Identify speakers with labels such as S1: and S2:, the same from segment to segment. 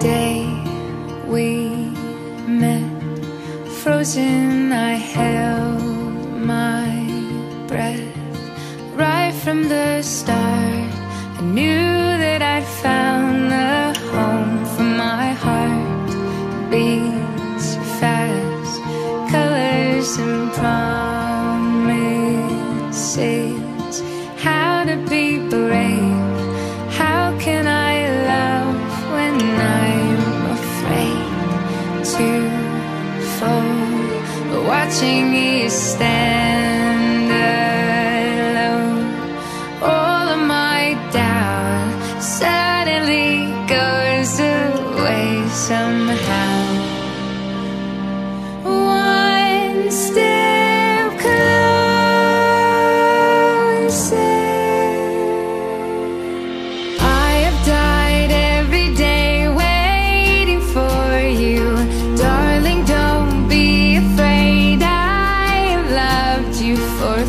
S1: day we met, frozen, I held my breath. Right from the start, I knew that I'd found. watching is standing.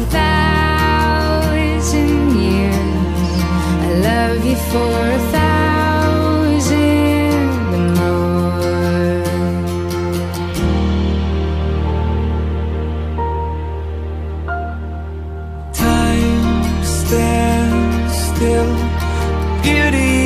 S1: thousand years. I love you for a thousand more.
S2: Time stands still, beauty.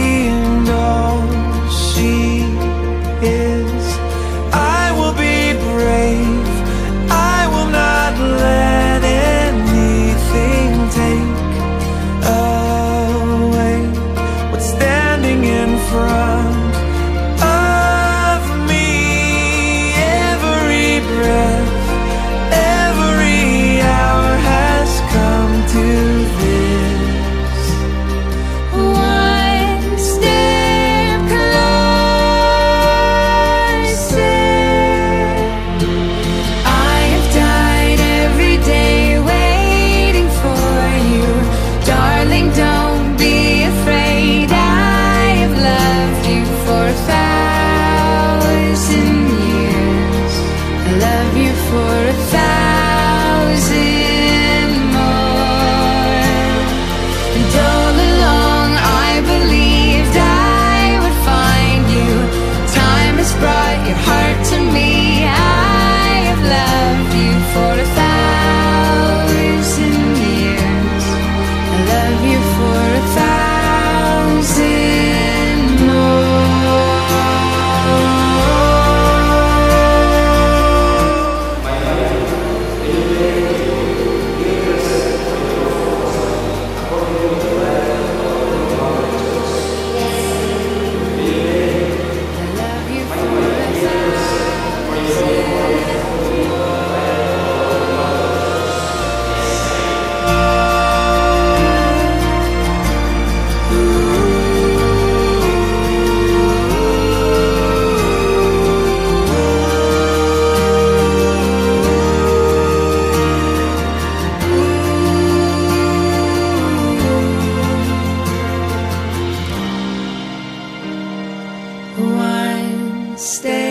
S1: stay.